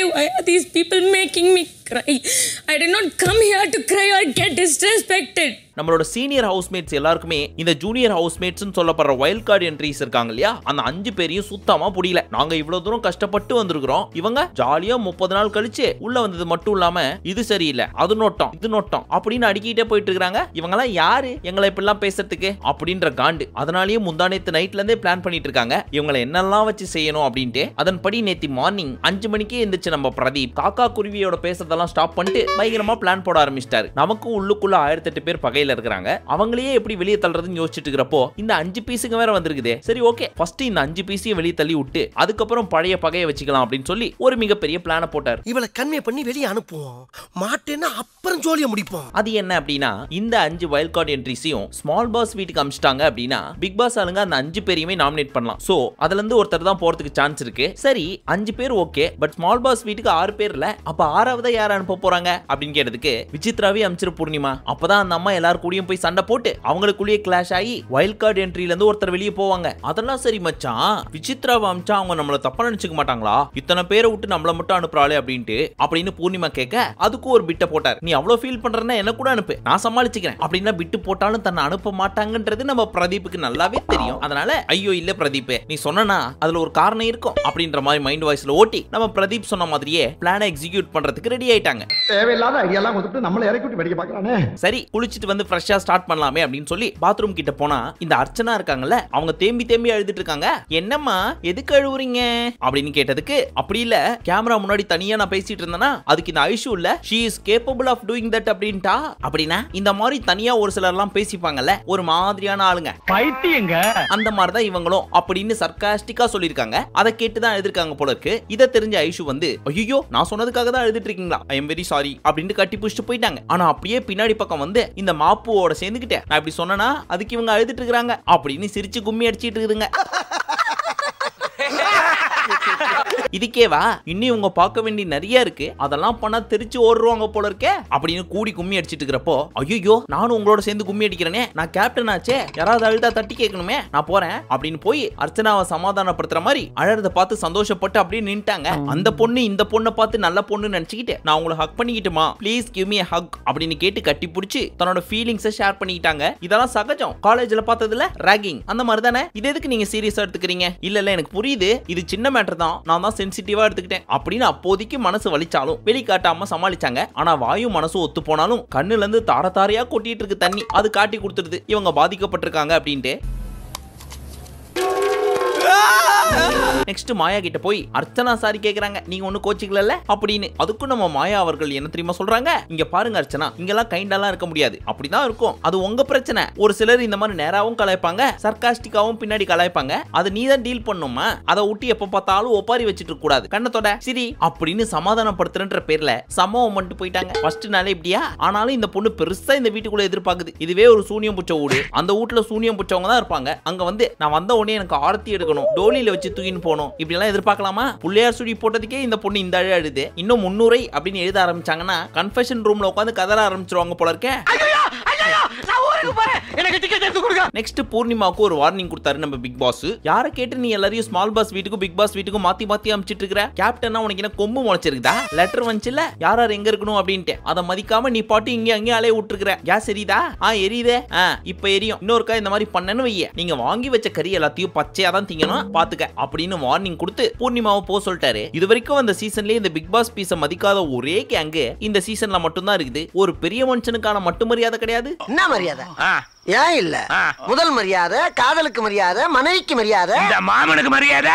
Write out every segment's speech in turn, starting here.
Why are these people making me cry? I did not come here to cry or get disrespected. நம்மளோட senior housemates எல்லாருக்குமே இந்த junior ஹவுஸ்மேட்ஸ்னு சொல்லப்படுற wild card entries இருக்காங்க இல்லையா? அந்த அஞ்சு பேரையும் சுத்தமா புரியல நாங்க இவ்வளவு தூரம் கஷ்டப்பட்டு வந்திருக்கிறோம். இவங்க ஜாலியா முப்பது நாள் கழிச்சு உள்ள வந்தது மட்டும் இல்லாம இது சரியில்லை அது நோட்டம் இது நோட்டம் அப்படின்னு அடிக்கிட்டே போயிட்டு இருக்காங்க. இவங்க எல்லாம் யாரு? எங்களை இப்படிலாம் பேசுறதுக்கு அப்படின்ற காண்டு. அதனாலேயே முந்தானேத்து நைட்ல இருந்தே பிளான் பண்ணிட்டு இருக்காங்க. இவங்களை என்னெல்லாம் வச்சு செய்யணும் அப்படின்ட்டு. அதன்படி நேத்தி மார்னிங் அஞ்சு மணிக்கே எந்திரிச்சு நம்ம பிரதீப் காக்கா குருவியோட பேசுறதெல்லாம் ஸ்டாப் பண்ணிட்டு பயங்கரமா பிளான் போட ஆரம்பிச்சிட்டாரு. நமக்கும் உள்ளுக்குள்ள ஆயிரத்தி எட்டு பேர் பகையில இருக்கிறாங்க. அவங்களையே எப்படி வெளியே தள்ளுறதுன்னு யோசிச்சுட்டு இருக்கிறப்போ இந்த அஞ்சு பீஸுங்க வேற வந்திருக்குதே. சரி ஓகே ஃபர்ஸ்ட் இந்த அஞ்சு பீஸையும் வெளியே தள்ளி விட்டு அதுக்கப்புறம் பழைய பகையை வச்சுக்கலாம் அப்படின்னு சொல்லி ஒரு மிகப்பெரிய பிளான போட்டார். இவளை கன்வே பண்ணி வெளியே அனுப்புவோம். மாட்டேன்னா அப்புறம் ஜோலிய முடிப்போம். அது என்ன அப்படின்னா இந்த அஞ்சு வைல்ட் கார்டு என்ட்ரிஸையும் ஸ்மால் பாஸ் வீட்டுக்கு அமிச்சிட்டாங்க அப்படின்னா பிக் பாஸ் ஆளுங்க அந்த அஞ்சு பேரையுமே நாமினேட் பண்ணலாம். சோ அதுல இருந்து ஒருத்தர் தான் போறதுக்கு சான்ஸ் இருக்கு. சரி அஞ்சு பேர் ஓகே பட் ஸ்மால் பாஸ் வீட்டுக்கு ஆறு பேர் இல்ல. அப்ப ஆறாவதா யார் அனுப்ப போறாங்க அப்படின்னு கேட்டதுக்கு விசித்ராவே அமிச்சிரு பூர்ணிமா. அப்பதான் அந்த அம்மா எல்லாரும் கூடயும் போய் சண்டை போட்டு அவங்களுக்குள்ளேயே கிளாஷ் ஆகி வைல்ட் கார்டு என்ட்ரில இருந்து ஒருத்தர் வெளியே போவாங்க. அதெல்லாம் சரி மச்சான். விசித்ராவை அமிச்சா அவங்க நம்மள தப்பா நினைச்சுக்க மாட்டாங்களா? இத்தனை பேரை விட்டு நம்மள மட்டும் அனுப்புறாளே அப்படின்ட்டு அப்படின்னு பூர்ணிமா கேட்க அதுக்கும் ஒரு பிட்ட போட்டார். நீ அவ்வளவு ஃபீல் பண்றேன்னா என்ன கூட அனுப்பு. நான் சமாளிச்சுக்கிறேன். அப்படின்னா பிட்டு போட்டாலும் தன்னை அனுப்ப மாட்டாங்கன்றது நம்ம பிரதீப்புக்கு நல்லாவே தெரியும். அதனால ஐயோ இல்ல பிரதீப் நீ சொன்னா அதுல ஒரு காரணம் இருக்கும். அப்படின்ற மாதிரி மைண்ட் வாய்ஸ்ல ஓட்டி நம்ம பிரதீப் சொன்ன மாதிரியே பிளானை எக்ஸிக்யூட் பண்றதுக்கு ரெடி ஆயிட்டாங்க. தேவையில்லாத ஐடியாலாம் கொடுத்துட்டு நம்மளை இறக்கி விட்டு வெடிக்க பார்க்கறானே? சரி குளிச்சிட்டு வந்து ஃப்ரெஷ்ஷா ஸ்டார்ட் பண்ணலாமே அப்படின்னு சொல்லி பாத்ரூம் கிட்ட போனா இந்த அர்ச்சனா இருக்காங்கல்ல அவங்க தேம்பி தேம்பி அழுதுட்டு இருக்காங்க. என்னம்மா எதுக்கு அழுவுறீங்க? அப்படின்னு கேட்டதுக்கு அப்படி இல்ல கேமரா முன்னாடி தனியா நான் பேசிட்டு இருந்தேனா அதுக்கு இந்த ஐஷு இல்ல she is capable of doing that அப்படின்ட்டா? அப்படின்னா இந்த மாதிரி தனியா ஒரு சிலர் எல்லாம் பேசிப்பாங்கல்ல ஒரு மாதிரியான ஆளுங்க. பைத்தியங்க. அந்த மாதிரி தான் இவங்களும் அப்படின்னு சர்க்காஸ்டிக்கா சொல்லியிருக்காங்க. அதை கேட்டு தான் எழுதிருக்காங்க போல இருக்கு. இதை தெரிஞ்ச ஐஷு வந்து ஐயோ நான் சொன்னதுக்காக தான் எழுதிட்டு இருக்கீங்களா? ஐ எம் வெரி சாரி அப்படின்ட்டு கட்டி பிடிச்சிட்டு போயிட்டாங்க. ஆனா அப்படியே பின்னாடி பக்கம் வந்து இந்த மாப்புவோட சேர்ந்துக்கிட்டேன் நான் இப்படி சொன்னேனா அதுக்கு இவங்க அழுதுட்டு இருக்கிறாங்க. அப்படின்னு சிரிச்சு கும்மி அடிச்சிட்டு இருக்குதுங்க. இதுக்கேவா இன்னும் இவங்க பார்க்க வேண்டிய நிறைய இருக்கு. அதெல்லாம் பண்ணா தெரிச்சு ஓடுருவாங்க போல இருக்கே. அப்படின்னு கூடி கும்மி அடிச்சிட்டு இருக்கிறப்போ ஐயோ நானும் உங்களோட சேர்ந்து கும்மி அடிக்கிறேனே. நான் கேப்டன் ஆச்சே. யாராவது அழுதா தட்டி கேட்கணுமே. நான் போறேன். அப்படின்னு போய் அர்ச்சனாவை சமாதானப்படுத்துற மாதிரி அழறத பார்த்து சந்தோஷப்பட்டு அப்படியே நின்ட்டாங்க. அந்த பொண்ணு இந்த பொண்ணை பார்த்து நல்ல பொண்ணு நினைச்சுக்கிட்டு நான் உங்களை ஹக் பண்ணிக்கிட்டுமா? ப்ளீஸ் கிவ் மீ ஹக் அப்படின்னு கேட்டு கட்டி பிடிச்சி தன்னோட ஃபீலிங்ஸை ஷேர் பண்ணிக்கிட்டாங்க. இதெல்லாம் சகஜம். காலேஜ்ல பார்த்ததுல ரேகிங் அந்த மாதிரி தானே? இது எதுக்கு நீங்க சீரியஸா எடுத்துக்கிறீங்க? இல்ல இல்ல எனக்கு புரியுது. இது சின்ன மேட்டர் தான். நான் தான் சென்சிட்டிவா எடுத்துக்கிட்டேன். அப்படின்னு அப்போதைக்கு மனசு வலிச்சாலும் வெளிக்காட்டாம சமாளிச்சாங்க. ஆனா வாயும் மனசும் ஒத்து போனாலும் கண்ணுல இருந்து தார தாரையா கொட்டிட்டு இருக்கு தண்ணி. அது காட்டி கொடுத்துருது இவங்க பாதிக்கப்பட்டிருக்காங்க அப்படின்ட்டு. நெக்ஸ்ட் மாயா கிட்ட போய் அர்ச்சனா சாரி கேக்குறாங்க. நீங்க ஒண்ணு கோச்சிக்கல அப்படின்னு. அதுக்கும் நம்ம மாயா அவர்கள் என்ன தெரியுமா சொல்றாங்க? இங்க பாருங்க அர்ச்சனா இங்கெல்லாம் கைண்டாலாம் இருக்க முடியாது. அப்படிதான் இருக்கும். அது உங்க பிரச்சனை. ஒரு சிலர் இந்த மாதிரி நேராவும் கலாய்ப்பாங்க சர்காஸ்டிக்காவும் பின்னாடி கலாய்ப்பாங்க. அது நீ தான் டீல் பண்ணுமா? அதை விட்டு எப்ப பார்த்தாலும் ஒப்பாரி வச்சுட்டு கூடாது. கண்ணத்தோட சரி அப்படின்னு சமாதானப்படுத்துறன்ற பேர்ல சமவம் பண்ணிட்டு போயிட்டாங்க. ஃபர்ஸ்ட் நாளே இப்படியா? ஆனாலும் இந்த பொண்ணு பெருசா இந்த வீட்டுக்குள்ள எதிர்பார்க்குது. இதுவே ஒரு சூனியம் புச்ச வீடு அந்த வீட்டுல சூனியம் புச்சவங்க தான் இருப்பாங்க. அங்க வந்து நான் வந்த உடனே எனக்கு ஆரத்தி எடுக்கணும். டோலியில வச்சு தூக்கின்னு போனோம். இப்படி எல்லாம் எதிர்பார்க்கலாமா? புள்ளையார் சுடி போட்டதுக்கே இந்த பொண்ணு இந்த அழு அழுது இன்னும் முன்னுரை அப்படின்னு எழுத ஆரம்பிச்சாங்கன்னா கன்ஃபெஷன் ரூம்ல உட்காந்து கதற ஆரம்பிச்சிருவாங்க போல இருக்க. நெக்ஸ்ட் பூர்ணிமாவுக்கு ஒரு வார்னிங் கொடுத்தாரு நம்ம பிக் பாஸ் யாரை கேட்டு நீ எல்லாரையும் ஸ்மால் பாஸ் வீட்டுக்கும் பிக் பாஸ் வீட்டுக்கும் மாத்தி மாத்தி அமிச்சிட்டு இருக்கிற? கேப்டனா உனக்கு என்ன கொம்பு முளைச்சிருக்குதா? லெட்டர் வந்துச்சுல? யார் யார் எங்க இருக்கணும் அப்படின்ட்டு. அதை மதிக்காம நீ பாட்டு இங்க அங்கே அலைய விட்டுருக்கிற. கேஸ் எரியுதா? ஆ எரியுதே. ஆ இப்ப எரியும். இன்னொருக்கா இந்த மாதிரி பண்ணனு வைய. நீங்க வாங்கி வச்ச கறி எல்லாத்தையும் பச்சையா தான் திங்கணும். பாத்துக்க. அப்படின்னு வார்னிங் கொடுத்து பூர்ணிமாவை போ சொல்லிட்டாரு. இது வரைக்கும் அந்த சீசன்லயே இந்த பிக் பாஸ் பீஸ மதிக்காத ஒரே கேங்கு இந்த சீசன்ல மட்டும்தான் இருக்குது. ஒரு பெரிய மனுஷனுக்கான மட்டும் மரியாதை கிடையாது. என்ன மரியாதை? ஏன் இல்ல? முதல் மரியாதை காதலுக்கு மரியாதை மனைவிக்கு மரியாதை. மாமனுக்கு மரியாதை?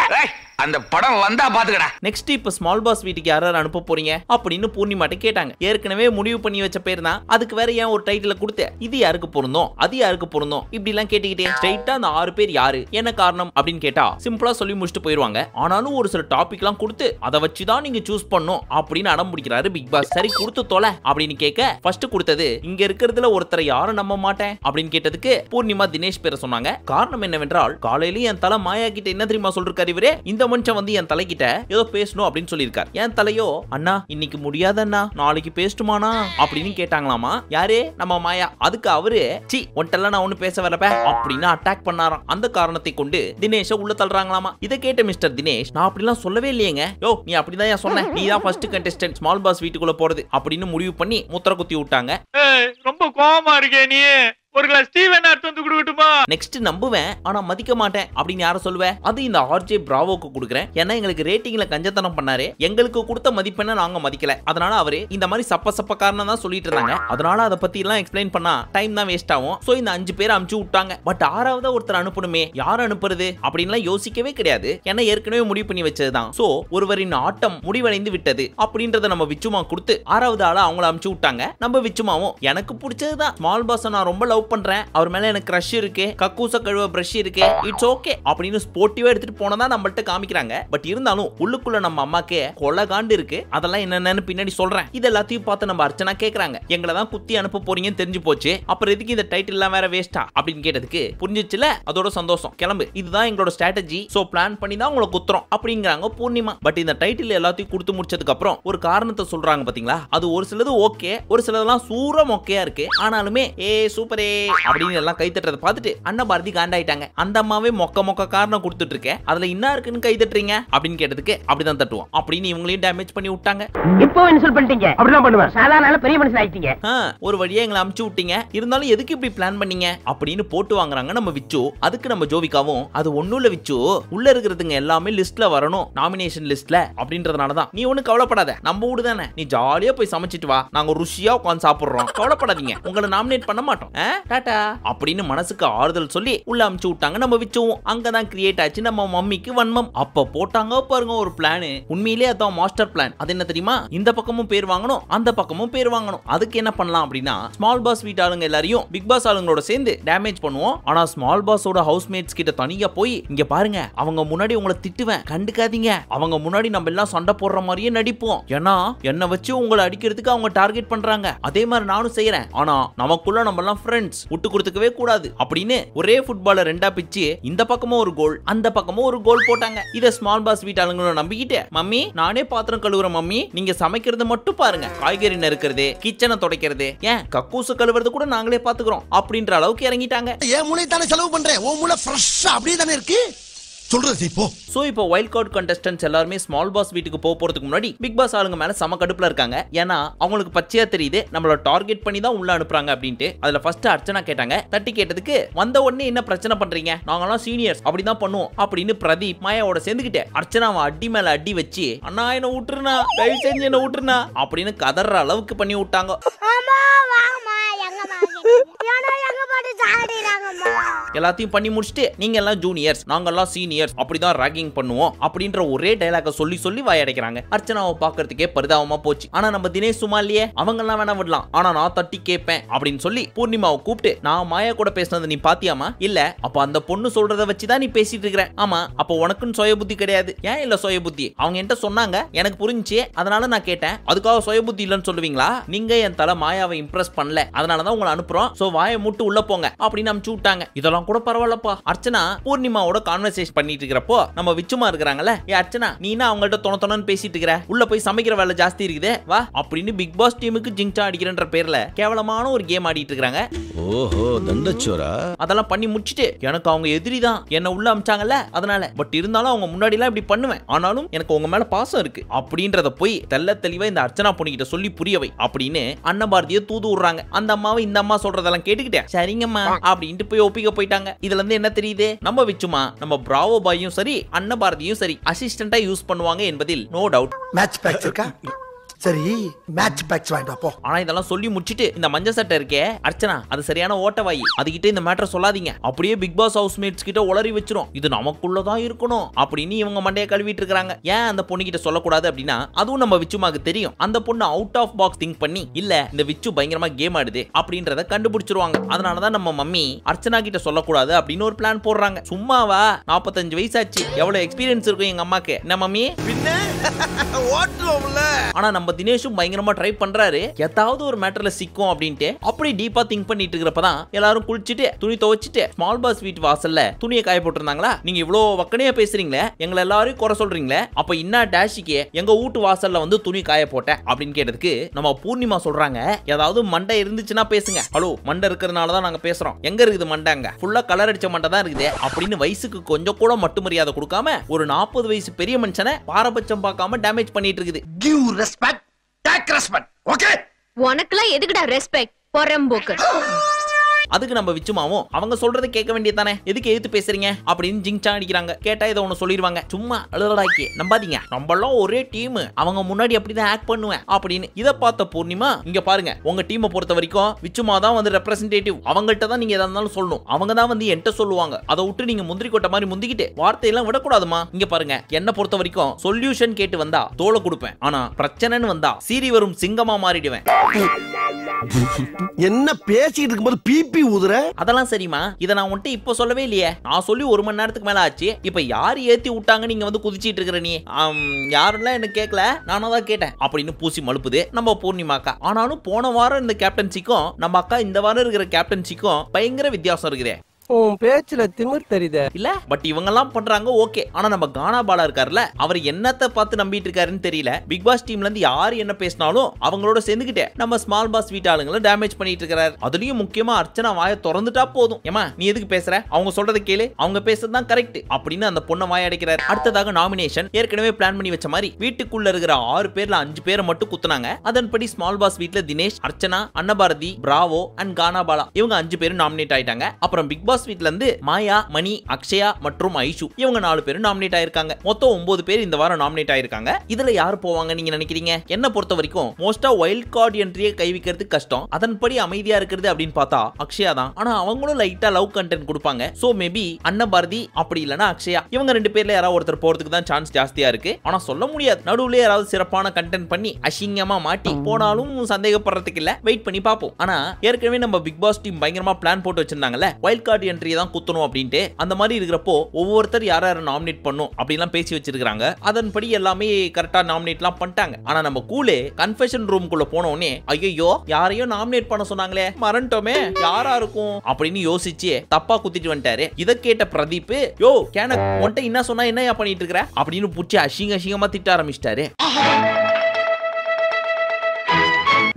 அந்த படம் வந்தா பாத்துக்கடா. நெக்ஸ்ட் இப்ப ஸ்மால் பாஸ் வீட்டுக்கு யாராவது அனுப்ப போறீங்க? அப்படின்னு பூர்ணிமாட்ட கேட்டாங்க. ஏற்கனவே முடிவு பண்ணி வச்ச பேர் தான். அதுக்கு வேற ஏன் ஒரு டைட்டில கொடுத்த? இது யாருக்கு பொருந்தோம்? அது யாருக்கு பொருந்தோம்? இப்படி எல்லாம் கேட்டுக்கிட்டே ஸ்ட்ரைட்டா அந்த ஆறு பேர் யாரு? என்ன காரணம்? அப்படின்னு கேட்டா சிம்பிளா சொல்லி முடிச்சுட்டு போயிருவாங்க. ஆனாலும் ஒரு சில டாபிக் எல்லாம் கொடுத்து அதை வச்சுதான் நீங்க சூஸ் பண்ணும் அப்படின்னு அடம் பிடிக்கிறாரு பிக் பாஸ் சரி கொடுத்து தொலை அப்படின்னு கேட்க ஃபர்ஸ்ட் கொடுத்தது இங்க இருக்கிறதுல ஒருத்தரை யாரும் நம்ப மாட்டேன். அப்படின்னு கேட்டதுக்கு பூர்ணிமா தினேஷ் பேரை சொன்னாங்க. காரணம் என்னவென்றால் காலையில என் தலை மாயா கிட்ட என்ன தெரியுமா சொல்றாரு இவரே? இந்த மனுஷன் வந்து என் தலைக்கிட்ட ஏதோ பேசணும் அப்படின்னு சொல்லியிருக்கார். என் தலையோ அண்ணா இன்னைக்கு முடியாத அண்ணா நாளைக்கு பேசட்டுமாண்ணா? அப்படின்னு கேட்டாங்களாமா. யாரு? நம்ம மாயா. அதுக்கு அவரு சி ஒன்ட்டெல்லாம் நான் ஒண்ணு பேச வரப்ப அப்படின்னு அட்டாக் பண்ணாராம். அந்த காரணத்தை கொண்டு தினேஷ உள்ள தள்ளுறாங்களாமா. இதை கேட்ட மிஸ்டர் தினேஷ் நான் அப்படிலாம் சொல்லவே இல்லையேங்க. யோ நீ அப்படிதான் ஏன் சொன்ன? நீ தான் ஃபர்ஸ்ட் கண்டெஸ்டன்ட் ஸ்மால் பாஸ் வீட்டுக்குள்ள போறது அப்படின்னு முடிவு பண்ணி முத்திர குத்தி விட்டாங்க. ரொம்ப கோபமா இருக்கே நீ. ஒரு கிளாஸ் டீ வேணா எடுத்து வந்து கொடுக்கட்டுமா? நெக்ஸ்ட் நம்புவேன் ஆனா மதிக்க மாட்டேன் அப்படின்னு யாரை சொல்லுவேன் அது இந்த ஆர்ஜே பிராவோக்கு கொடுக்குறேன். ஏன்னா எங்களுக்கு ரேட்டிங்ல கஞ்சத்தனம் பண்ணாரு. எங்களுக்கு கொடுத்த மதிப்பெண்ண நாங்க மதிக்கல. அதனால அவரு இந்த மாதிரி சப்ப சப்ப காரணம் தான் சொல்லிட்டு இருந்தாங்க. அதனால அதை பத்தி எல்லாம் எக்ஸ்பிளைன் பண்ணா டைம் தான் வேஸ்ட் ஆகும். சோ இந்த அஞ்சு பேரை அமுச்சு விட்டாங்க. பட் ஆறாவதா ஒருத்தர் அனுப்பணுமே யார் அனுப்புறது? அப்படின்லாம் யோசிக்கவே கிடையாது. ஏன்னா ஏற்கனவே முடிவு பண்ணி வச்சதுதான். சோ ஒருவரின் ஆட்டம் முடிவடைந்து விட்டது அப்படின்றத நம்ம விச்சுமா கொடுத்து ஆறாவது ஆளா அவங்கள அமுச்சு விட்டாங்க. நம்ம விச்சுமாவும் எனக்கு பிடிச்சதுதான். ஸ்மால் பாஸ் நான் ரொம்ப லவ் பண்றேன். அவர் மேல எனக்கு க்ரஷ் இருக்கு. கக்கூச கழுவ பிரஷ் இருக்கு. இட்ஸ் ஓகே அப்படின்னு ஸ்போர்ட்டிவா எடுத்துட்டு போனதா நம்மள்ட்ட காமிக்கிறாங்க. பட் இருந்தாலும் உள்ளுக்குள்ள நம்ம அம்மாக்கு கொலை காண்டு இருக்கு. அதெல்லாம் என்னென்னு பின்னாடி சொல்றேன். இது எல்லாத்தையும் பார்த்து நம்ம அர்ச்சனா கேக்குறாங்க. எங்களை தான் குத்தி அனுப்ப போறீங்கன்னு தெரிஞ்சு போச்சு. அப்புறம் எதுக்கு இந்த டைட்டில் எல்லாம் வேற வேஸ்டா அப்படின்னு கேட்டதுக்கு புரிஞ்சிச்சுல? அதோட சந்தோஷம். கிளம்பு. இதுதான் எங்களோட ஸ்ட்ராட்டஜி சோ பிளான் பண்ணி தான் உங்களை குத்துறோம். அப்படிங்கிறாங்க பூர்ணிமா. பட் இந்த டைட்டில் எல்லாத்தையும் கொடுத்து முடிச்சதுக்கு அப்புறம் ஒரு காரணத்தை சொல்றாங்க பாத்தீங்களா? அது ஒரு சிலது ஓகே ஒரு சிலதெல்லாம் சூரம் ஓகேயா இருக்கு. ஆனாலுமே ஏ சூப்பரே அப்படின்னு எல்லாம் கை தட்டுறதை பார்த்துட்டு அண்ணா பாரதி காண்டாயிட்டாங்க. அந்த அம்மாவே மொக்க மொக்க காரணம் கொடுத்துட்டு இருக்கேன் அதுல என்ன இருக்குன்னு கை தட்டுறீங்க? அப்படின்னு கேட்டதுக்கு அப்படிதான் தட்டுவோம். அப்படின்னு இவங்களையும் டேமேஜ் பண்ணி விட்டாங்க. இப்போ இன்சல்ட் பண்ணிட்டீங்க? அப்படிதான் பண்ணுவேன். சாதாரண பெரிய மனுஷன் ஆயிட்டீங்க. ஒரு வழியா எங்களை அமுச்சு விட்டீங்க. இருந்தாலும் எதுக்கு இப்படி பிளான் பண்ணீங்க? அப்படின்னு போட்டு வாங்குறாங்க நம்ம விச்சு. அதுக்கு நம்ம ஜோவிகாவும் அது ஒண்ணும் இல்ல விச்சு. உள்ள இருக்கிறதுங்க எல்லாமே லிஸ்ட்ல வரணும். நாமினேஷன் லிஸ்ட்ல அப்படின்றதுனால தான் நீ ஒண்ணும் கவலைப்படாத. நம்ம வீடு தானே. நீ ஜாலியா போய் சமைச்சிட்டு வா. நாங்க ருசியா உட்காந்து சாப்பிடுறோம். கவலைப்படாதீங்க. உங்களை நாமினேட் பண்ண மாட்டோம். ஆ, டாடா அப்படின்னு மனசுக்கு ஆறுதல் சொல்லி உள்ள அமுச்சு விட்டாங்க. நம்ம விச்சவும். அங்கதான் கிரியேட் ஆச்சு. நம்ம மம்மிக்கு வன்மம். அப்ப போட்டாங்க பாருங்க ஒரு பிளான் உண்மையிலேயே அதான் மாஸ்டர் பிளான் அது என்ன தெரியுமா? இந்த பக்கமும் பேர் வாங்கணும் அந்த பக்கமும் பேர் வாங்கணும். அதுக்கு என்ன பண்ணலாம் அப்படின்னா ஸ்மால் பாஸ் வீட்டு ஆளுங்க எல்லாரையும் பிக் பாஸ் ஆளுங்களோட சேர்ந்து டேமேஜ் பண்ணுவோம். ஆனா ஸ்மால் பாஸோட ஹவுஸ்மேட்ஸ் கிட்ட தனியா போய் இங்க பாருங்க அவங்க முன்னாடி உங்களை திட்டுவேன். கண்டுக்காதீங்க. அவங்க முன்னாடி நம்ம எல்லாம் சண்டை போடுற மாதிரியே நடிப்போம். ஏன்னா என்ன வச்சு உங்களை அடிக்கிறதுக்கு அவங்க டார்கெட் பண்றாங்க. அதே மாதிரி நானும் செய்யறேன் ஆனா நமக்குள்ள நம்ம எல்லாம் ஃப்ரெண்ட்ஸ் விட்டு கொடுத்துக்கவே கூடாது. அப்படின்னு ஒரே ஃபுட்பால ரெண்டா பிச்சு இந்த பக்கமும் ஒரு கோல் அந்த பக்கமும் ஒரு கோல் போட்டாங்க. இத ஸ்மால் பாஸ் வீட்டாளுங்கள நம்பிக்கிட்டு மம்மி நானே பாத்திரம் கழுவுற மம்மி. நீங்க சமைக்கிறது மட்டும் பாருங்க. காய்கறி நறுக்கிறது கிச்சனை துடைக்கிறது. ஏன்? கக்கூசு கழுவுறது கூட நாங்களே பாத்துக்கிறோம். அப்படின்ற அளவுக்கு இறங்கிட்டாங்க. ஏன் மூளை தானே செலவு பண்றேன்? உன் மூளை ஃப்ரெஷ்ஷா அப்படியே தானே இருக்கு? சொல்றது செய், போ சோ இப்போ வைல்ட் கார்டு கண்டஸ்டன்ஸ் எல்லாருமே ஸ்மால் பாஸ் வீட்டுக்கு போக போறதுக்கு முன்னாடி பிக் பாஸ் ஆளுங்க மேல சம கடுப்புல இருக்காங்க. ஏன்னா அவங்களுக்கு பச்சையா தெரியுது நம்மள டார்கெட் பண்ணி தான் உள்ள அனுப்புறாங்க அப்படின்ட்டு. அதுல ஃபர்ஸ்ட் அர்ச்சனா கேட்டாங்க தட்டி கேட்டதுக்கு வந்த உடனே என்ன பிரச்சனை பண்றீங்க? நாங்கெல்லாம் சீனியர்ஸ் அப்படிதான் பண்ணுவோம் அப்படின்னு பிரதீப் மாயாவோட சேர்ந்துக்கிட்டு அர்ச்சனாவை அடி மேல அடி வச்சு அண்ணா என்ன விட்டுருனா தயவு செஞ்சு என்ன விட்டுருனா அப்படின்னு கதற அளவுக்கு பண்ணி விட்டாங்க. எல்லாத்தையும் பண்ணி முடிச்சுட்டு நீங்க எல்லாம் ஜூனியர்ஸ் நாங்க எல்லாம் சீனியர்ஸ் அப்படிதான் ராகிங் பண்ணுவோம் அப்படின்ற ஒரே டைலாக சொல்லி சொல்லி வாயடைக்கிறாங்க அர்ச்சனாவை பாக்குறதுக்கே பரிதாபமா போச்சு. ஆனா நம்ம தினேஷ் சும்மா இல்லையே? அவங்க எல்லாம் வேணா விடலாம். ஆனா நான் தட்டி கேட்பேன் அப்படின்னு சொல்லி பூர்ணிமாவை கூப்பிட்டு நான் மாயா கூட பேசினது நீ பாத்தியாமா இல்ல அப்ப அந்த பொண்ணு சொல்றத வச்சுதான் நீ பேசிட்டு இருக்கிற. ஆமா அப்ப உனக்குன்னு சுய புத்தி கிடையாது. ஏன் இல்ல சுய புத்தி? அவங்க என்கிட்ட சொன்னாங்க. எனக்கு புரிஞ்சுச்சு. அதனால நான் கேட்டேன். அதுக்காக சுய புத்தி இல்லைன்னு சொல்லுவீங்களா? நீங்க என் தலை மாயாவை இம்ப்ரெஸ் பண்ணல. அதனாலதான் உங்களை அனுப்புறோம். சோ வாயை மூட்டு உள்ள போங்க. அப்படின்னு அனுப்பிச்சு விட்டாங்க. இதெல்லாம் கூட பரவாயில்லப்பா. அர்ச்சனா பூர்ணிமாவோட கான்வர்சேஷன் பண்ணிட்டு இருக்கிறப்போ நம்ம விச்சுமா இருக்கிறாங்கல்ல? ஏ அர்ச்சனா நீ என்ன அவங்கள்ட்ட தொண தொணன்னு பேசிட்டு இருக்கிற? உள்ள போய் சமைக்கிற வேலை ஜாஸ்தி இருக்குதே. வா அப்படின்னு பிக் பாஸ் டீமுக்கு ஜிங்சா அடிக்கிறன்ற பேர்ல கேவலமான ஒரு கேம் ஆடிட்டு இருக்காங்க ஓஹோ தண்டச்சோரா அதெல்லாம் பண்ணி முடிச்சிட்டு எனக்கு அவங்க எதிரி தான். என்ன உள்ள அமிச்சாங்கல்ல அதனால. பட் இருந்தாலும் அவங்க முன்னாடி எல்லாம் இப்படி பண்ணுவேன். ஆனாலும் எனக்கு உங்க மேல பாசம் இருக்கு. அப்படின்றத போய் தெல்ல தெளிவா இந்த அர்ச்சனா பொண்ணுகிட்ட சொல்லி புரியவை அப்படின்னு அண்ணன் பாரதிய தூது விடுறாங்க. அந்த அம்மாவை இந்த அம்மா சொல்றதெல்லாம் கேட்டுக்கிட்டேன். சரிங்கம்மா. அப்படின்ட்டு போய் ஒப்பிக்க போயிட்டாங்க. இதுல இருந்து என்ன தெரியுது? நம்ம விச்சுமா நம்ம பிராவோ பாயும் சரி அண்ணன் பாரதியும் சரி அசிஸ்டண்டா யூஸ் பண்ணுவாங்க என்பதில் நோ டவுட் மேட்ச் பேக்ஸ் இருக்கா? சரி மேட்ச் பேக்ஸ் வாங்கிட்டு போ. ஆனா இதெல்லாம் சொல்லி முடிச்சிட்டு இந்த மஞ்சள் சட்டை இருக்கே அர்ச்சனா அது சரியான ஓட்டவாயி. அதுகிட்ட இந்த மேட்டர் சொல்லாதீங்க. அப்படியே பிக் பாஸ் ஹவுஸ் மேட்ஸ் கிட்ட உளறி வச்சிரும். இது நமக்குள்ளதான் இருக்கணும். அப்படின்னு இவங்க மண்டைய கழுவிட்டு இருக்காங்க ஏன் அந்த பொண்ணு கிட்ட சொல்லக்கூடாது அப்படின்னா அதுவும் நம்ம விச்சுமாக்கு தெரியும். அந்த பொண்ணு அவுட் ஆஃப் பாக்ஸ் திங்க் பண்ணி இல்ல இந்த விச்சு பயங்கரமா கேம் ஆடுது அப்படின்றத கண்டுபிடிச்சிருவாங்க. அதனாலதான் நம்ம மம்மி அர்ச்சனா கிட்ட சொல்லக்கூடாது அப்படின்னு ஒரு பிளான் போடுறாங்க. சும்மாவா? நாற்பத்தஞ்சு வயசாச்சு. எவ்வளவு எக்ஸ்பீரியன்ஸ் இருக்கும் எங்க அம்மாக்கு. என்ன மம்மி? ஓட்டுவோம்ல ஆனா நம்ம நம்ம தினேஷும் பயங்கரமா ட்ரை பண்றாரு. ஏதாவது ஒரு மேட்டர்ல சிக்கும் அப்படின்ட்டு அப்படி டீப்பா திங்க் பண்ணிட்டு இருக்கிறப்பதான் எல்லாரும் குளிச்சுட்டு துணி துவைச்சிட்டு ஸ்மால் பாஸ் வீட்டு வாசல்ல துணியை காய போட்டிருந்தாங்களா? நீங்க இவ்வளோ வக்கனையா பேசுறீங்களே எங்களை எல்லாரையும் குறை சொல்றீங்களே அப்ப இன்னா டேஷிக்கு எங்க வீட்டு வாசல்ல வந்து துணி காய போட்டேன் அப்படின்னு கேட்டதுக்கு நம்ம பூர்ணிமா சொல்றாங்க ஏதாவது மண்டை இருந்துச்சுன்னா பேசுங்க. ஹலோ மண்டை இருக்கிறதுனால தான் நாங்க பேசுறோம். எங்க இருக்குது மண்டைங்க ஃபுல்லா கலர் அடிச்ச மண்டை தான் இருக்குது. அப்படின்னு வயசுக்கு கொஞ்சம் கூட மட்டு மரியாதை கொடுக்காம ஒரு நாற்பது வயசு பெரிய மனுஷனை பாரபட்சம் பார்க்காம டேமேஜ் பண்ணிட்டு இருக்குது. Give respect take respect okay உனக்குலாம் எதுக்குடா ரெஸ்பெக்ட் பொறம்போக்கு. அதுக்கு நம்ம விச்சுமாவும் அவங்க சொல்றதை கேட்க வேண்டியதானே எதுக்கு எதிர்த்து பேசுறீங்க? அப்படின்னு ஜிங்சா அடிக்கிறாங்க. கேட்டா இதை ஒன்று சொல்லிடுவாங்க சும்மா அழுதலாக்கி நம்பாதீங்க. நம்மளாம் ஒரே டீம் அவங்க முன்னாடி அப்படிதான் ஆக்ட் பண்ணுவேன். அப்படின்னு இதை பார்த்த பூர்ணிமா இங்க பாருங்க. உங்க டீமை பொறுத்த வரைக்கும் விச்சுமா தான் வந்து ரெப்ரஸன்டேட்டிவ் அவங்கள்ட்ட தான் நீங்க எதா இருந்தாலும் சொல்லணும். அவங்க தான் வந்து என்கிட்ட சொல்லுவாங்க. அதை விட்டு நீங்க முந்திரி கொட்டை மாதிரி முந்திக்கிட்டு வார்த்தையெல்லாம் விடக்கூடாதுமா இங்க பாருங்க. என்ன பொறுத்த வரைக்கும் சொல்யூஷன் கேட்டு வந்தா தோலை கொடுப்பேன். ஆனா பிரச்சனைன்னு வந்தா சீறி வரும் சிங்கமா மாறிடுவேன். என்ன பேசிட்டு இருக்கும்போது பிபி ஊதுற? அதெல்லாம் சரிம்மா. இதை நான் உன்கிட்ட இப்போ சொல்லவே இல்லையே. நான் சொல்லி ஒரு மணி நேரத்துக்கு மேல ஆச்சு. இப்போ யார் ஏத்தி விட்டாங்க நீங்க வந்து குதிச்சிட்டு இருக்கிற நீ? யாரெல்லாம் என்ன கேட்கல நானும் தான் கேட்டேன். அப்படின்னு பூசி மழுப்புது நம்ம பூர்ணிமா அக்கா. ஆனாலும் போன வாரம் இந்த கேப்டன்சிக்கும் நம்ம அக்கா இந்த வாரம் இருக்கிற கேப்டன்சிக்கும் பயங்கர வித்தியாசம் இருக்குதே. உன் பேச்சுல திமிர் தெரியுத? இல்ல. பட் இவங்க எல்லாம் பண்றாங்க ஓகே ஆனா நம்ம கானா பாலா இருக்காருல்ல அவர் என்னத்த பார்த்து நம்பிட்டு இருக்காருன்னு தெரியல. பிக் பாஸ் டீம்ல இருந்து யாரு என்ன பேசினாலும் அவங்களோட சேர்ந்துக்கிட்டே நம்ம ஸ்மால் பாஸ் வீட்டு ஆளுங்களை டேமேஜ் பண்ணிட்டு இருக்காரு. அதுலயும் முக்கியமா அர்ச்சனா வாயை திறந்துட்டா போதும். ஏமா நீ எதுக்கு பேசுற? அவங்க சொல்றதை கேளு. அவங்க பேசுறது தான் கரெக்ட் அப்படின்னு அந்த பொண்ணை வாய அடைக்கிறார். அடுத்ததாக நாமினேஷன் ஏற்கனவே பிளான் பண்ணி வச்ச மாதிரி வீட்டுக்குள்ள இருக்கிற ஆறு பேர்ல அஞ்சு பேரை மட்டும் குத்துனாங்க. அதன்படி ஸ்மால் பாஸ் வீட்டுல தினேஷ் அர்ச்சனா அன்னபாரதி பிராவோ அண்ட் கானா பாலா இவங்க அஞ்சு பேரும் நாமினேட் ஆயிட்டாங்க. அப்புறம் பிக் பாஸ் வீட்ல இருந்து மாயா மணி அக்ஷயா மற்றும் ஐஷு. இவங்க நாலு பேரும் நாமினேட் ஆயிருக்காங்க. மொத்தம் ஒன்பது பேர் இந்த வாரம் நாமினேட் ஆயிருக்காங்க. இதுல யார் போவாங்க நீங்க நினைக்கிறீங்க? என்ன பொறுத்த வரைக்கும் மோஸ்டா வைல்ட் கார்டு என்ட்ரியை கைவிக்கிறது கஷ்டம். அதன்படி அமைதியா இருக்கிறது அப்படின்னு பார்த்தா அக்ஷயா தான். ஆனா அவங்களும் லைட்டா லவ் கண்டென்ட் கொடுப்பாங்க. சோ மேபி அன்னபாரதி அப்படி இல்லனா அக்ஷயா. இவங்க ரெண்டு பேர்ல யாராவது ஒருத்தர் போறதுக்கு தான் சான்ஸ் ஜாஸ்தியா இருக்கு. ஆனா சொல்ல முடியாது. நடுவுல யாராவது சிறப்பான கண்டென்ட் பண்ணி அசிங்கமா மாட்டி போனாலும் சந்தேகப்படுறதுக்கு இல்ல. வெயிட் பண்ணி பார்ப்போம். ஆனா ஏற்கனவே நம்ம பிக் பாஸ் டீம் பயங்கரமா பிளான் போட்டு வச்சிருந்தாங்கல்ல வைல்ட் கார்டு என்ட்ரியை தான் குத்தணும் அப்படின்ட்டு அந்த மாதிரி இருக்கிறப்போ ஒவ்வொருத்தர் யார் யாரை நாமினேட் பண்ணும் அப்படின்லாம் பேசி வச்சிருக்காங்க அதன்படி எல்லாமே கரெக்டா நாமினேட்லாம் பண்ணிட்டாங்க. ஆனா நம்ம கூலே கன்ஃபெஷன் ரூம்குள்ள போன உடனே ஐயோ யாரையும் நாமினேட் பண்ண சொன்னாங்களே மறண்டோமே யாரா இருக்கும் அப்படின்னு யோசிச்சு தப்பா குத்திட்டு வந்துட்டாரு. இதை கேட்ட பிரதீப் யோ கேன உன்ட்ட என்ன சொன்னா என்னையா பண்ணிட்டு இருக்கிற? அப்படின்னு பிடிச்சி அசிங்க அசிங்கமா திட்ட ஆரம்பிச்சிட்டாரு.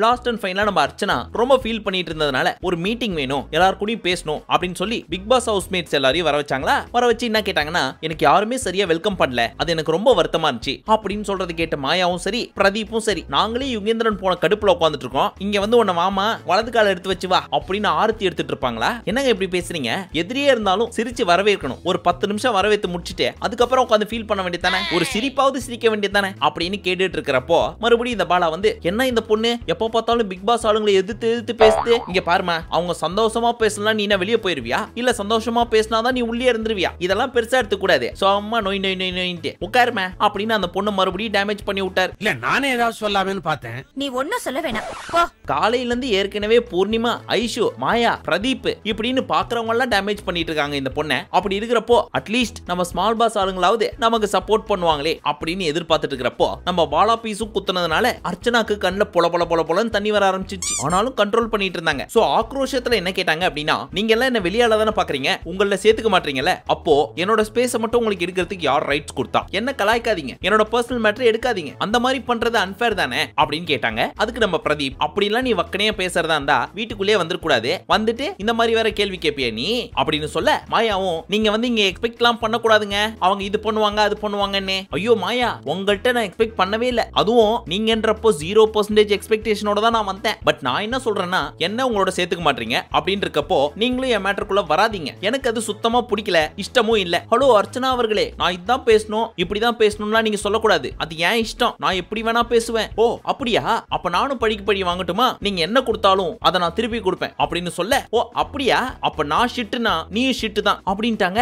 லாஸ்ட் அண்ட் ஃபைனலா நம்ம அர்ச்சனா ரொம்ப ஃபீல் பண்ணிட்டு இருந்ததுனால ஒரு மீட்டிங் வேணும் எல்லார் கூடயும் பேசணும் அப்படின்னு சொல்லி பிக் பாஸ் ஹவுஸ் மேட்ஸ் எல்லாரையும் வர வச்சாங்களா? வர வச்சு என்ன கேட்டாங்கன்னா எனக்கு யாருமே சரியா வெல்கம் பண்ணல அது எனக்கு ரொம்ப வருத்தமா இருந்துச்சு அப்படின்னு சொல்றது கேட்ட மாயாவும் சரி பிரதீப்பும் சரி நாங்களே யுகேந்திரன் போன கடுப்புல உட்காந்துட்டு இருக்கோம். இங்க வந்து உன்னை மாமா வலது கால எடுத்து வச்சு வா அப்படின்னு ஆரத்தி எடுத்துட்டு இருப்பாங்களா? என்னங்க இப்படி பேசுறீங்க? எதிரியே இருந்தாலும் சிரிச்சு வரவேற்கணும். ஒரு பத்து நிமிஷம் வரவேற்று முடிச்சுட்டு அதுக்கப்புறம் உட்காந்து ஃபீல் பண்ண வேண்டியதானே ஒரு சிரிப்பாவது சிரிக்க வேண்டியதானே அப்படின்னு கேட்டுட்டு இருக்கிறப்போ மறுபடியும் இந்த பாலா வந்து என்ன இந்த பொண்ணு? எப்ப பார்த்தாலும் பிக் பாஸ் ஆளுங்களை எதிர்த்து எதிர்த்து பேசுது. இங்க பாருமா அவங்க சந்தோஷமா பேசலாம் நீ என்ன வெளியே போயிருவியா? இல்ல சந்தோஷமா பேசினாதான் நீ உள்ளே இருந்துருவியா? இதெல்லாம் பெருசா எடுத்துக்க கூடாது சோ அம்மா நோய் நோய் நோய் நோயின்ட்டு. உட்காருமே அப்படின்னு அந்த பொண்ணு மறுபடியும் டேமேஜ் பண்ணி விட்டார். இல்ல நானே ஏதாவது சொல்லாமேன்னு பார்த்தேன். நீ ஒன்னும் சொல்ல வேணாம். போ. காலையில இருந்து ஏற்கனவே பூர்ணிமா ஐஷு மாயா பிரதீப் இப்படின்னு பாக்குறவங்க எல்லாம் டேமேஜ் பண்ணிட்டு இருக்காங்க இந்த பொண்ணை. அப்படி இருக்கிறப்போ அட்லீஸ்ட் நம்ம ஸ்மால் பாஸ் ஆளுங்களாவது நமக்கு சப்போர்ட் பண்ணுவாங்களே அப்படின்னு எதிர்பார்த்துட்டு இருக்கிறப்போ நம்ம பாலா பீஸும் குத்துனதுனால அர்ச்சனாக்கு கண்ணுல பொல பொல பொல பொலன்னு தண்ணி வர ஆரம்பிச்சிச்சு ஆனாலும் கண்ட்ரோல் பண்ணிட்டு இருந்தாங்க. சோ ஆக்ரோஷத்துல என்ன கேட்டாங்க அப்படின்னா நீங்க எல்லாம் என்ன வெளியால தானே பாக்குறீங்க? உங்கள சேர்த்துக்க மாட்டீங்கல்ல? அப்போ என்னோட ஸ்பேஸ மட்டும் உங்களுக்கு எடுக்கிறதுக்கு யார் ரைட்ஸ் கொடுத்தா? என்ன கலாய்க்காதீங்க. என்னோட பர்சனல் மேட்டர் எடுக்காதீங்க. அந்த மாதிரி பண்றது அன்ஃபேர் தானே? அப்படின்னு கேட்டாங்க. அதுக்கு நம்ம பிரதீப் அப்படிலாம் நீ வக்கனையா பேசுறதா இருந்தா வீட்டுக்குள்ளே வந்துடக்கூடாது வந்துட்டு இந்த மாதிரி வேற கேள்வி கேட்பிய நீ? அப்படின்னு சொல்ல மாயாவும் நீங்க வந்து இங்க எக்ஸ்பெக்ட் எல்லாம் பண்ணக்கூடாதுங்க. அவங்க இது பண்ணுவாங்க அது பண்ணுவாங்கன்னு. ஐயோ மாயா உங்கள்கிட்ட நான் எக்ஸ்பெக்ட் பண்ணவே இல்லை. அதுவும் நீங்கன்றப்போ ஜீரோ பர்சன்டேஜ் எக்ஸ்பெக்டேஷன் எக்ஸ்பெக்டேஷனோட தான் நான் வந்தேன். பட் நான் என்ன சொல்றேன்னா என்ன உங்களோட சேர்த்துக்க மாட்டீங்க? அப்படின்னு இருக்கப்போ நீங்களும் என் மேட்டருக்குள்ள வராதீங்க. எனக்கு அது சுத்தமா பிடிக்கல இஷ்டமும் இல்ல. ஹலோ அர்ச்சனா அவர்களே நான் இதான் பேசணும் இப்படிதான் பேசணும்லாம் நீங்க சொல்லக்கூடாது. அது ஏன் இஷ்டம். நான் எப்படி வேணா பேசுவேன். ஓ அப்படியா? அப்ப நானும் படிக்க படி வாங்கட்டுமா? நீங்க என்ன கொடுத்தாலும் அதை நான் திருப்பி கொடுப்பேன். அப்படின்னு சொல்ல ஓ அப்படியா? அப்ப நான் ஷிட்டுனா நீயும் ஷிட்டு தான். அப்படின்ட்டாங்க.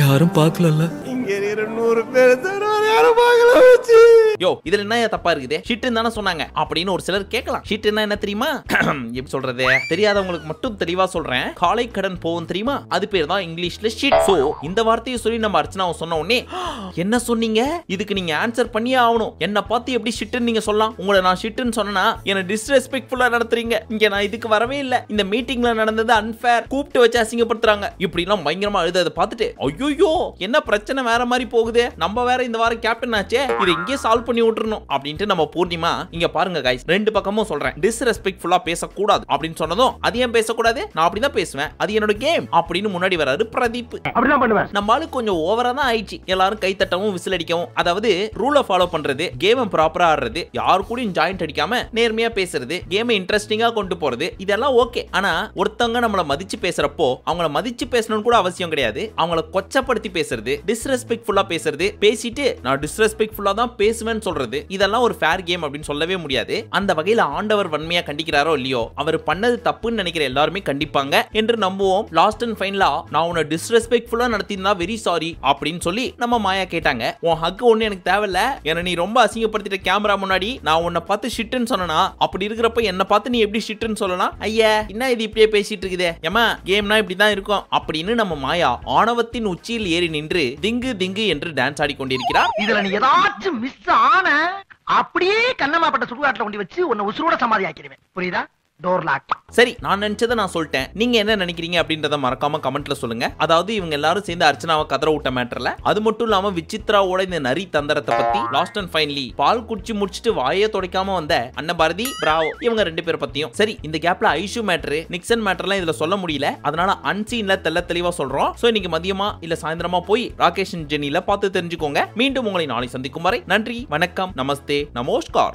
யாரும் பார்க்கல இங்க இருக்கிற நூறு பேர் யாரும் பார்க்கல வச்சு யோ இதுல என்ன தப்பா இருக்குது? ஷிட்னு தானே சொன்னாங்க. அப்படின்னு ஒரு சிலர் கேட்கலாம். ஷிட்னா என்ன தெரியுமா? எப்படி சொல்றது? தெரியாதவங்களுக்கு மட்டும் தெளிவா சொல்றேன். காலை கடன் போகும் தெரியுமா? அது பேர் தான் இங்கிலீஷ்ல ஷிட் சோ இந்த வார்த்தையை சொல்லி நம்ம அர்ச்சனா சொன்ன உடனே என்ன சொன்னீங்க? இதுக்கு நீங்க ஆன்சர் பண்ணியே ஆகணும். என்ன பார்த்து எப்படி ஷிட்னு நீங்க சொல்லலாம்? உங்களை நான் ஷிட்னு சொன்னா என்ன டிஸ்ரெஸ்பெக்ட்ஃபுல்லா நடத்துறீங்க. இங்க நான் இதுக்கு வரவே இல்ல. இந்த மீட்டிங்ல நடந்தது அன்பேர் கூப்பிட்டு வச்சு அசிங்கப்படுத்துறாங்க. இப்படி எல்லாம் பயங்கரமா அழுததை பார்த்துட்டு ஐயோ என்ன பிரச்சனை வேற மாதிரி போகுது? நம்ம வேற இந்த வாரம் கேப்டன் ஆச்சே. இது இங்கே சால்வ் பண்ணி விட்டுறணும் அப்படின்ட்டு நம்ம பூர்ணிமா இங்க பாருங்க கைஸ் ரெண்டு பக்கமும் சொல்றேன். டிஸ்ரெஸ்பெக்ட்ஃபுல்லா பேசக்கூடாது அப்படின்னு சொன்னதும் அது ஏன் பேசக்கூடாது? நான் அப்படிதான் பேசுவேன். அது என்னோட கேம் அப்படின்னு முன்னாடி வராரு பிரதீப். அப்படிதான் பண்ணுவேன். நம்ம ஆளு கொஞ்சம் ஓவரா தான் ஆயிடுச்சு. எல்லாரும் கை தட்டவும் விசில் அடிக்கவும். அதாவது ரூலை ஃபாலோ பண்றது கேமை ப்ராப்பரா ஆடுறது யாரு கூடயும் ஜாயிண்ட் அடிக்காம நேர்மையா பேசுறது கேமை இன்ட்ரெஸ்டிங்கா கொண்டு போறது இதெல்லாம் ஓகே ஆனா ஒருத்தவங்க நம்மள மதிச்சு பேசுறப்போ அவங்கள மதிச்சு பேசணும்னு கூட அவசியம் கிடையாது. அவங்கள கொச்சப்படுத்தி பேசுறது டிஸ்ரெஸ்பெக்ட்ஃபுல்லா பேசுறது பேசிட்டு நான் டிஸ்ரெஸ்பெக்ட்ஃபுல்லா தான் பேசுவேன்னு சொல்றது இதெல்லாம் ஒரு ஃபேர் கேம் அப்படின்னு சொல்லவே முடியாது. அந்த வகையில ஆண்டவர் வன்மையா கண்டிக்கிறாரோ இல்லையோ அவர் பண்ணது தப்புன்னு நினைக்கிற எல்லாருமே கண்டிப்பாங்க. என்று நம்புவோம். லாஸ்ட் அண்ட் ஃபைனலா நான் உன்னை டிஸ்ரெஸ்பெக்ட்ஃபுல்லா நடத்தியிருந்தா வெரி சாரி அப்படின்னு சொல்லி நம்ம மாயா கேட்டாங்க. உன் ஹக் ஒண்ணு எனக்கு தேவையில்ல. என்ன நீ ரொம்ப அசிங்கப்படுத்திட்ட கேமரா முன்னாடி நான் உன்னை பார்த்து ஷிட்டுன்னு சொன்னா அப்படி இருக்கிறப்ப என்ன பார்த்து நீ எப்படி ஷிட்டுன்னு சொல்லலாம்? ஐயா என்ன இது இப்படியே பேசிட்டு இருக்குதே? ஏமா கேம்னா இப்படிதான் இருக்கும். அப்படின்னு நம்ம மாயா ஆணவத்தின் உச்சியில் ஏறி நின்று திங்கு திங்கு என்று டான்ஸ் ஆடிக்கொண்டிருக்கிறார். இதுல நீ ஏதாச்சும் மிஸ் ஆன அப்படியே கண்ணமாப்பட்ட சுடுகாட்டுல கொண்டு வச்சு உன்னை உசுரோட சமாதி ஆக்கிடுவேன் புரியுதா? டோர் லாக் சரி நான் நினைச்சதை நான் சொல்லிட்டேன். நீங்க என்ன நினைக்கிறீங்க அப்படின்றத மறக்காம கமெண்ட்ல சொல்லுங்க. அதாவது இவங்க எல்லாரும் சேர்ந்து அர்ச்சனாவை கதற விட்ட மேட்டர்ல அது மட்டும் இல்லாம விசித்ராவோட இந்த நரி தந்திரத்தை பத்தி லாஸ்ட் அண்ட் ஃபைனலி பால் குடிச்சு முடிச்சிட்டு வாயே துடைக்காம வந்த அன்னபாரதி பிராவோ இவங்க ரெண்டு பேர் பத்தியும். சரி இந்த கேப்ல ஐஷு மேட்ரு நிக்சன் மேட்டர்லாம் இதுல சொல்ல முடியல. அதனால அன்சீன்ல தெல்ல தெளிவா சொல்றோம். சோ இன்னைக்கு மதியமா இல்ல சாயந்தரமா போய் ராகேஷ் ஜெனில பார்த்து தெரிஞ்சுக்கோங்க. மீண்டும் உங்களை நாளை சந்திக்கும் வரை நன்றி வணக்கம் நமஸ்தே நமோஸ்கார்.